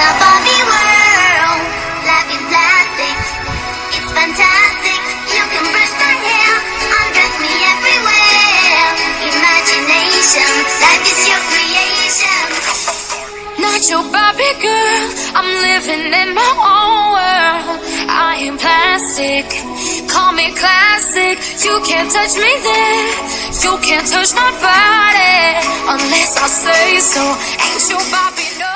a Barbie world, life in plastic, it's fantastic. You can brush my hair, undress me everywhere. Imagination, life is your creation. Not your Barbie girl, I'm living in my own world. I am plastic, call me classic. You can't touch me there, you can't touch my body unless I say so. Ain't your Barbie no.